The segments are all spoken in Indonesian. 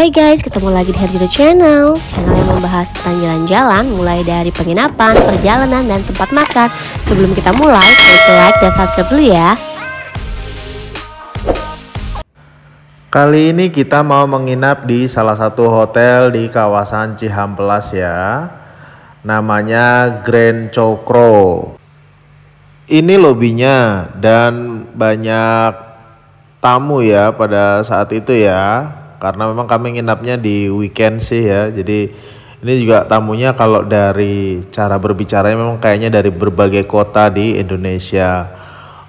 Hai guys, ketemu lagi di Herjuna Channel. Channel yang membahas tentang jalan-jalan Mulai dari penginapan, perjalanan, dan tempat makan. Sebelum kita mulai, klik like dan subscribe dulu ya. Kali ini kita mau menginap di salah satu hotel di kawasan Cihampelas ya. Namanya Grand Cokro. Ini lobinya dan banyak tamu ya pada saat itu ya karena memang kami nginapnya di weekend sih ya. Jadi ini juga tamunya kalau dari cara berbicaranya memang kayaknya dari berbagai kota di Indonesia.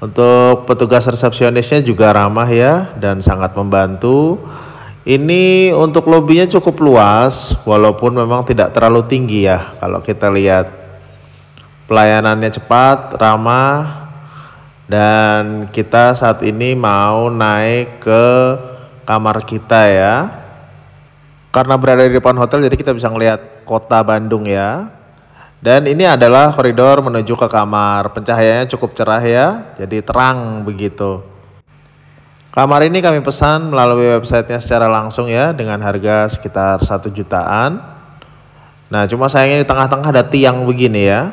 Untuk petugas resepsionisnya juga ramah ya dan sangat membantu. Ini untuk lobbynya cukup luas walaupun memang tidak terlalu tinggi ya. Kalau kita lihat pelayanannya cepat ramah dan kita saat ini mau naik ke kamar kita ya. Karena berada di depan hotel jadi kita bisa melihat kota Bandung ya. Dan ini adalah koridor menuju ke kamar. Pencahayaannya cukup cerah ya, jadi terang begitu. Kamar ini kami pesan melalui websitenya secara langsung ya dengan harga sekitar satu jutaan. Nah cuma sayangnya di tengah-tengah ada tiang begini ya.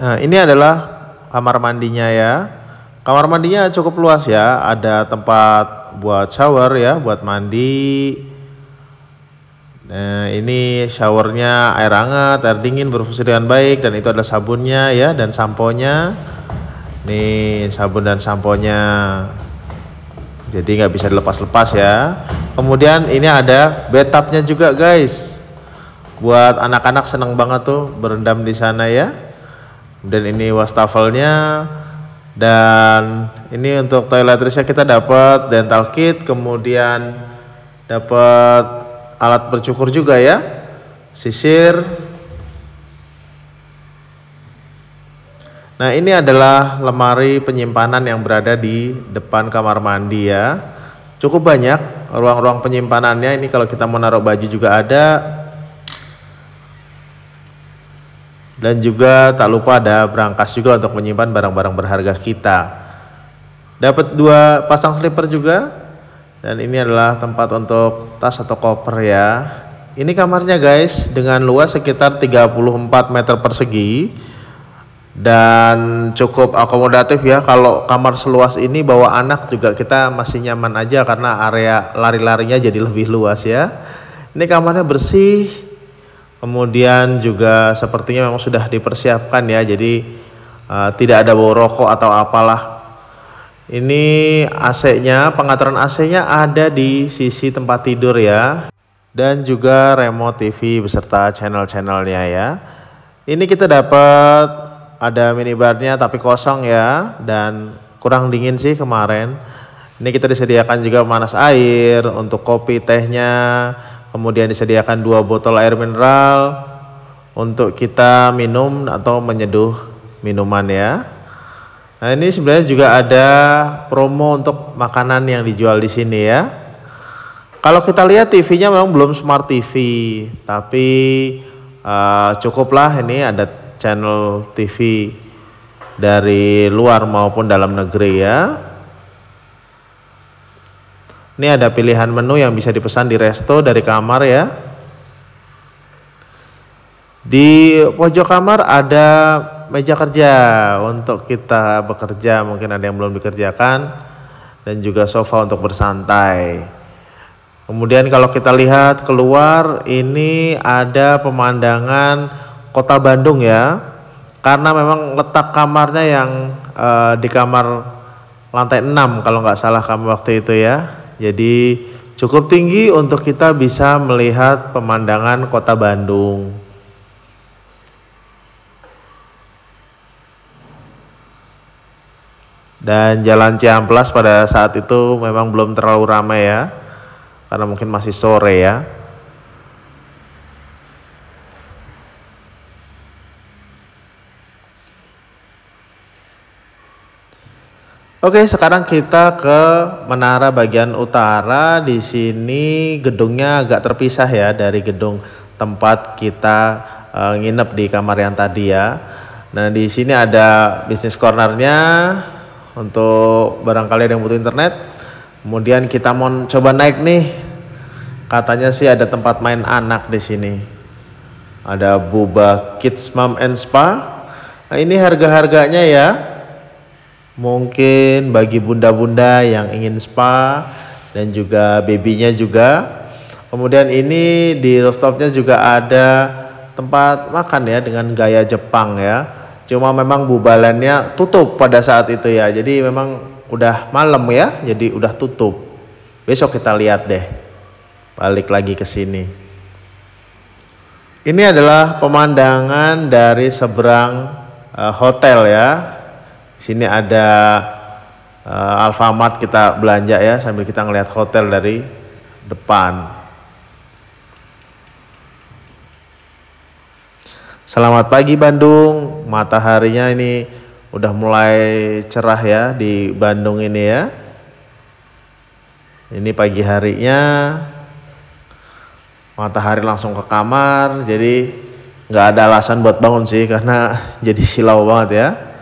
Nah ini adalah kamar mandinya ya. Kamar mandinya cukup luas ya, ada tempat buat shower ya, buat mandi. Nah, ini showernya air hangat, air dingin berfungsi dengan baik dan itu adalah sabunnya ya dan samponya. Nih sabun dan samponya. Jadi nggak bisa dilepas-lepas ya. Kemudian ini ada bathtubnya juga guys. Buat anak-anak seneng banget tuh berendam di sana ya. Dan ini wastafelnya dan ini untuk toiletrisnya kita dapat dental kit kemudian dapat alat bercukur juga ya. Sisir. Nah ini adalah lemari penyimpanan yang berada di depan kamar mandi ya. Cukup banyak ruang-ruang penyimpanannya. Ini kalau kita mau naruh baju juga ada Dan juga tak lupa ada berangkas juga untuk menyimpan barang-barang berharga kita. Dapat dua pasang slipper juga. Dan ini adalah tempat untuk tas atau koper ya. Ini kamarnya guys dengan luas sekitar 34 meter persegi dan cukup akomodatif ya kalau kamar seluas ini bawa anak juga kita masih nyaman aja karena area lari-larinya jadi lebih luas ya ini kamarnya bersih Kemudian juga sepertinya memang sudah dipersiapkan ya, jadi uh, tidak ada bau rokok atau apalah. Ini AC-nya, pengaturan AC-nya ada di sisi tempat tidur ya. Dan juga remote TV beserta channel-channelnya ya. Ini kita dapat ada minibarnya tapi kosong ya dan kurang dingin sih kemarin. Ini kita disediakan juga panas air untuk kopi tehnya, kemudian disediakan dua botol air mineral untuk kita minum atau menyeduh minuman ya. Nah ini sebenarnya juga ada promo untuk makanan yang dijual di sini ya. Kalau kita lihat TV-nya memang belum smart TV, tapi uh, cukuplah ini ada channel TV dari luar maupun dalam negeri ya. Ini ada pilihan menu yang bisa dipesan di resto dari kamar ya. Di pojok kamar ada meja kerja untuk kita bekerja, mungkin ada yang belum dikerjakan dan juga sofa untuk bersantai. Kemudian kalau kita lihat keluar ini ada pemandangan kota Bandung ya. Karena memang letak kamarnya yang uh, di kamar lantai 6 kalau nggak salah kami waktu itu ya. Jadi cukup tinggi untuk kita bisa melihat pemandangan kota Bandung. Dan jalan Ciamplas pada saat itu memang belum terlalu ramai ya. Karena mungkin masih sore ya. Oke, sekarang kita ke menara bagian utara. Di sini gedungnya agak terpisah ya dari gedung tempat kita uh, nginep di kamar yang tadi ya. Nah, di sini ada bisnis cornernya untuk barangkali ada yang butuh internet. Kemudian kita mau coba naik nih. Katanya sih ada tempat main anak di sini. Ada Buba Kids Mom and Spa. Nah, ini harga-harganya ya. Mungkin bagi bunda-bunda yang ingin spa dan juga babynya juga. Kemudian ini di rooftopnya juga ada tempat makan ya dengan gaya Jepang ya. Cuma memang bubalannya tutup pada saat itu ya. Jadi memang udah malam ya, jadi udah tutup. Besok kita lihat deh. Balik lagi ke sini. Ini adalah pemandangan dari seberang uh, hotel ya. Sini ada uh, Alfamart kita belanja ya sambil kita ngelihat hotel dari depan. Selamat pagi Bandung, mataharinya ini udah mulai cerah ya di Bandung ini ya. Ini pagi harinya matahari langsung ke kamar, jadi nggak ada alasan buat bangun sih karena jadi silau banget ya.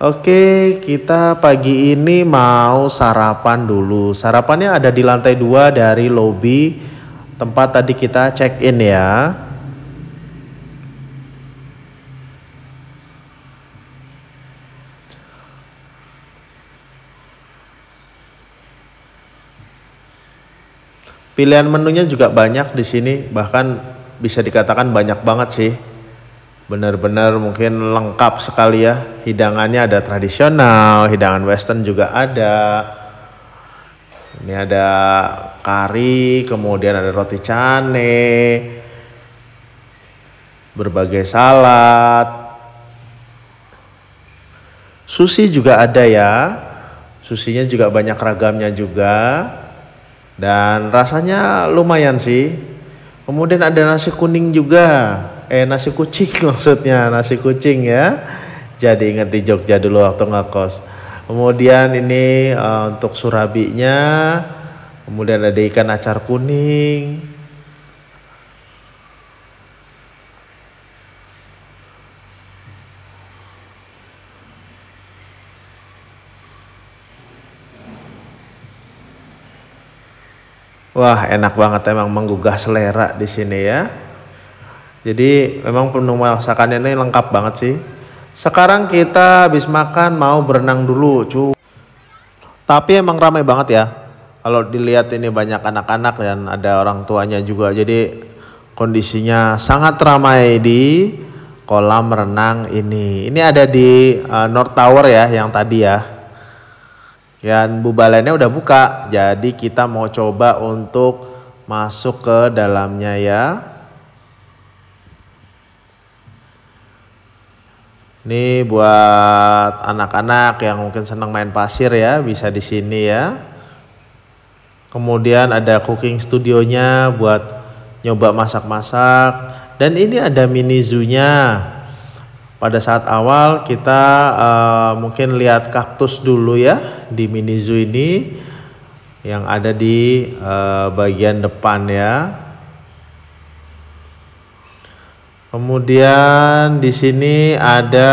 Oke, kita pagi ini mau sarapan dulu. Sarapannya ada di lantai dua dari lobby tempat tadi kita check in ya. Pilihan menunya juga banyak di sini, bahkan bisa dikatakan banyak banget sih. Benar-benar mungkin lengkap sekali ya. Hidangannya ada tradisional, hidangan western juga ada. Ini ada kari, kemudian ada roti cane, berbagai salad. Sushi juga ada ya. Susinya juga banyak ragamnya juga dan rasanya lumayan sih. Kemudian ada nasi kuning juga, eh nasi kucing maksudnya nasi kucing ya. Jadi ingat di Jogja dulu waktu ngekos. Kemudian ini uh, untuk surabinya, kemudian ada ikan acar kuning, Wah enak banget emang menggugah selera di sini ya. Jadi memang penuh masakannya ini lengkap banget sih. Sekarang kita habis makan mau berenang dulu cu. Tapi emang ramai banget ya. Kalau dilihat ini banyak anak-anak dan ada orang tuanya juga. Jadi kondisinya sangat ramai di kolam renang ini. Ini ada di uh, North Tower ya yang tadi ya. Dan bubalannya udah buka, jadi kita mau coba untuk masuk ke dalamnya ya. Ini buat anak-anak yang mungkin senang main pasir ya, bisa di sini ya. Kemudian ada cooking studionya buat nyoba masak-masak. Dan ini ada mini zoo-nya pada saat awal kita uh, mungkin lihat kaktus dulu ya di mini zoo ini yang ada di uh, bagian depan ya. Kemudian di sini ada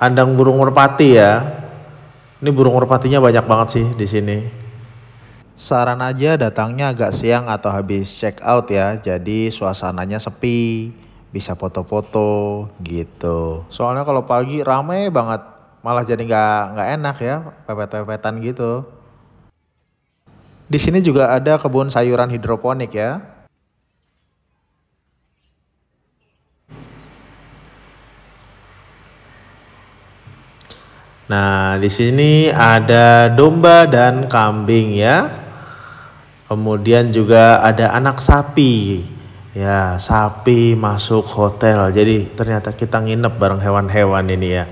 kandang burung merpati ya. Ini burung merpatinya banyak banget sih di sini. Saran aja datangnya agak siang atau habis check out ya, jadi suasananya sepi bisa foto-foto gitu. Soalnya kalau pagi rame banget, malah jadi nggak nggak enak ya, pepet-pepetan gitu. Di sini juga ada kebun sayuran hidroponik ya. Nah, di sini ada domba dan kambing ya. Kemudian juga ada anak sapi. Ya sapi masuk hotel. Jadi ternyata kita nginep bareng hewan-hewan ini ya.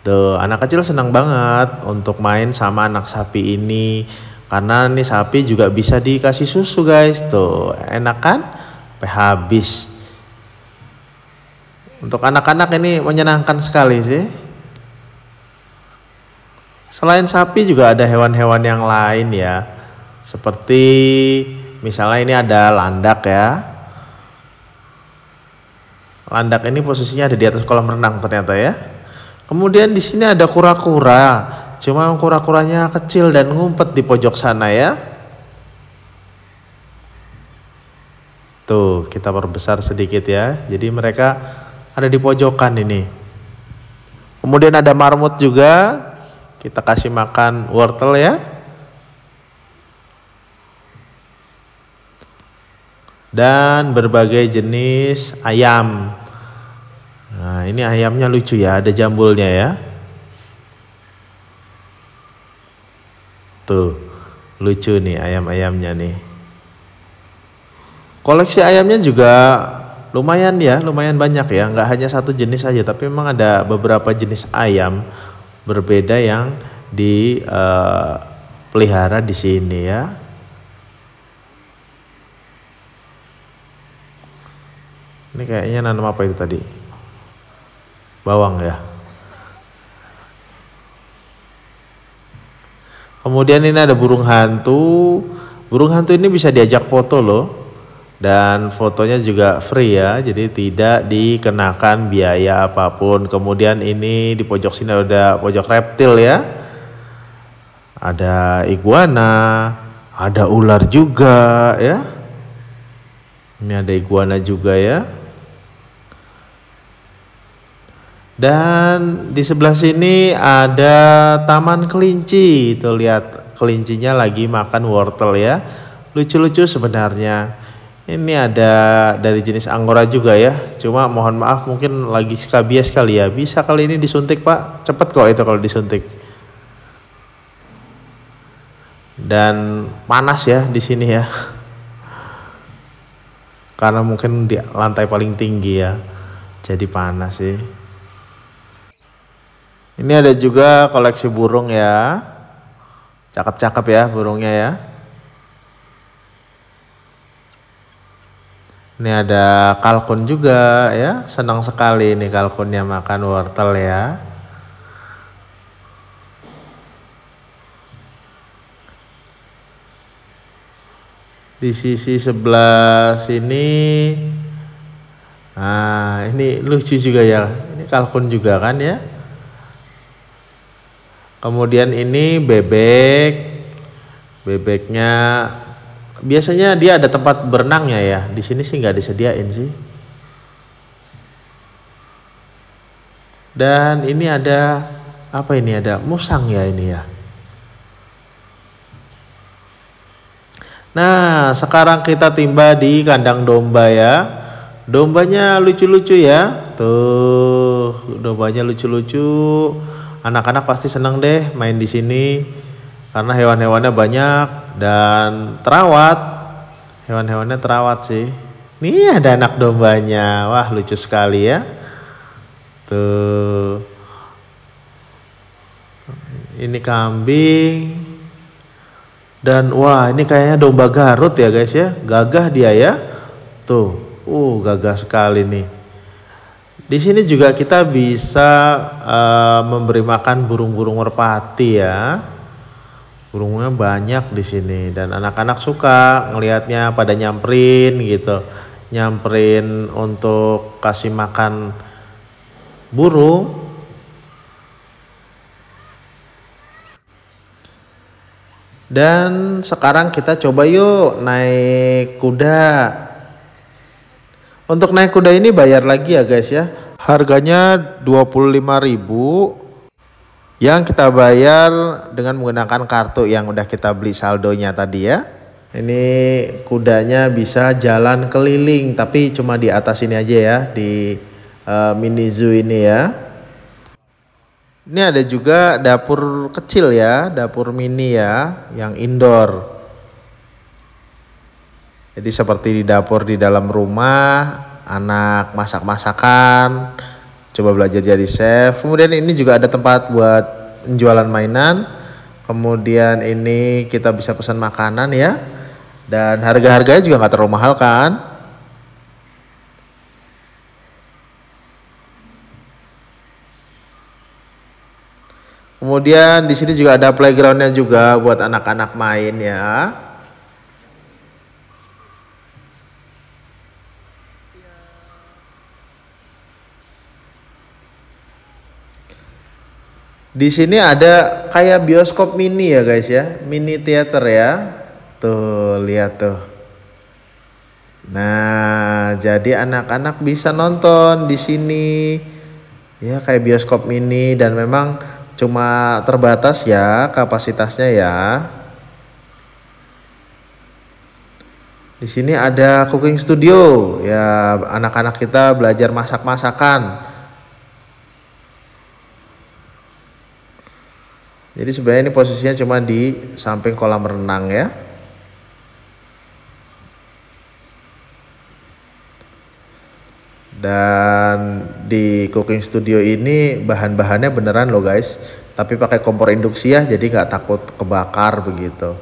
Tuh anak kecil senang banget untuk main sama anak sapi ini. Karena nih sapi juga bisa dikasih susu guys. Tuh enak kan? Habis. Untuk anak-anak ini menyenangkan sekali sih selain sapi juga ada hewan-hewan yang lain ya seperti misalnya ini ada landak ya Landak ini posisinya ada di atas kolam renang ternyata ya. Kemudian di sini ada kura-kura. cuma kura-kuranya kecil dan ngumpet di pojok sana ya. Tuh, kita perbesar sedikit ya. Jadi mereka ada di pojokan ini. Kemudian ada marmut juga. Kita kasih makan wortel ya. Dan berbagai jenis ayam. Nah, ini ayamnya lucu ya, ada jambulnya ya. Tuh, lucu nih ayam-ayamnya nih. Koleksi ayamnya juga lumayan ya, lumayan banyak ya. Nggak hanya satu jenis aja, tapi memang ada beberapa jenis ayam berbeda yang dipelihara di sini ya. Ini kayaknya nanam apa itu tadi? Bawang ya. Kemudian ini ada burung hantu. Burung hantu ini bisa diajak foto loh. Dan fotonya juga free ya, jadi tidak dikenakan biaya apa pun. Kemudian ini di pojok sini ada pojok reptil ya. Ada iguana, ada ular juga ya. Ini ada iguana juga ya. Dan di sebelah sini ada taman kelinci. Tuh lihat kelincinya lagi makan wortel ya. Lucu-lucu sebenarnya. Ini ada dari jenis anggora juga ya. Cuma mohon maaf mungkin lagi skabies kali ya. Bisa kali ini disuntik pak. Cepet kok itu kalau disuntik. Dan panas ya di sini ya. Karena mungkin di lantai paling tinggi ya. Jadi panas sih. Ini ada juga koleksi burung ya. Cakep-cakep ya burungnya ya. Ini ada kalkun juga ya. Senang sekali ini kalkunnya makan wortel ya. Di sisi sebelah sini Nah, ini lucu juga ya. Ini kalkun juga kan ya. Kemudian ini bebek. Bebeknya biasanya dia ada tempat berenangnya ya. Di sini sih nggak disediain sih. Dan ini ada apa ini ada musang ya ini ya. Nah, sekarang kita timba di kandang domba ya. Dombanya lucu-lucu ya. Tuh, dombanya lucu-lucu. Anak-anak pasti senang deh main di sini karena hewan-hewannya banyak dan terawat. Hewan-hewannya terawat sih. Nih ada anak dombanya. Wah, lucu sekali ya. Tuh. Ini kambing. Dan wah, ini kayaknya domba Garut ya, guys ya. Gagah dia ya. Tuh. Uh, gagah sekali nih. Di sini juga kita bisa uh, memberi makan burung-burung merpati ya. Burungnya banyak di sini dan anak-anak suka ngelihatnya pada nyamperin gitu. Nyamperin untuk kasih makan burung. Dan sekarang kita coba yuk naik kuda. Untuk naik kuda ini bayar lagi ya guys ya. Harganya 25.000 yang kita bayar dengan menggunakan kartu yang udah kita beli saldonya tadi ya. Ini kudanya bisa jalan keliling tapi cuma di atas ini aja ya di uh, mini zoo ini ya. Ini ada juga dapur kecil ya, dapur mini ya yang indoor. Jadi seperti di dapur di dalam rumah, anak masak-masakan, coba belajar jadi chef. Kemudian ini juga ada tempat buat jualan mainan. Kemudian ini kita bisa pesan makanan ya. Dan harga-harganya juga nggak terlalu mahal kan. Kemudian di sini juga ada playgroundnya juga buat anak-anak main ya. Di sini ada kayak bioskop mini ya guys ya, mini theater ya. Tuh, lihat tuh. Nah, jadi anak-anak bisa nonton di sini. Ya, kayak bioskop mini dan memang cuma terbatas ya kapasitasnya ya. Di sini ada cooking studio. Ya, anak-anak kita belajar masak-masakan. Jadi sebenarnya ini posisinya cuma di samping kolam renang ya. Dan di cooking studio ini bahan-bahannya beneran loh guys. Tapi pakai kompor induksi ya, jadi nggak takut kebakar begitu.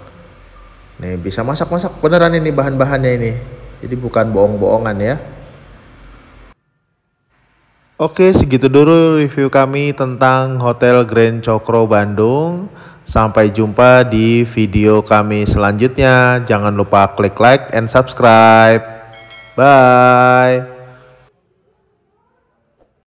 Nih bisa masak-masak beneran ini bahan-bahannya ini. Jadi bukan bohong-bohongan ya. Oke, segitu dulu review kami tentang Hotel Grand Cokro Bandung. Sampai jumpa di video kami selanjutnya. Jangan lupa klik like and subscribe. Bye.